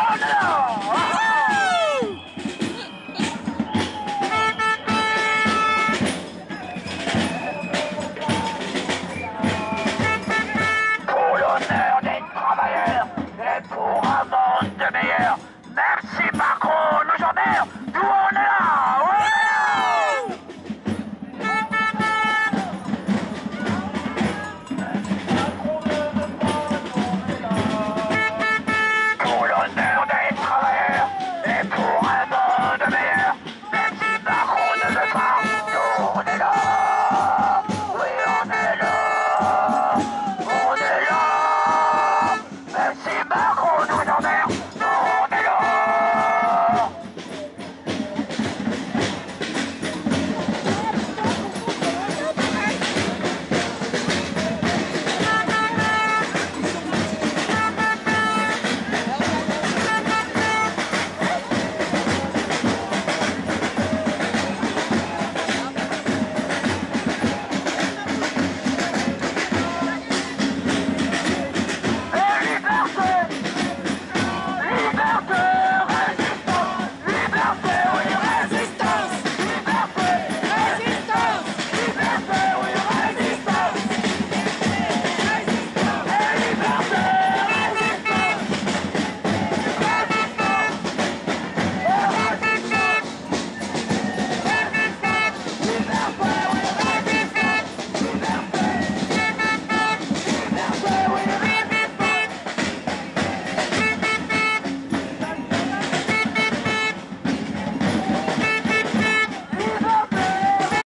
Oh no!